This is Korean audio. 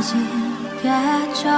무너지겠죠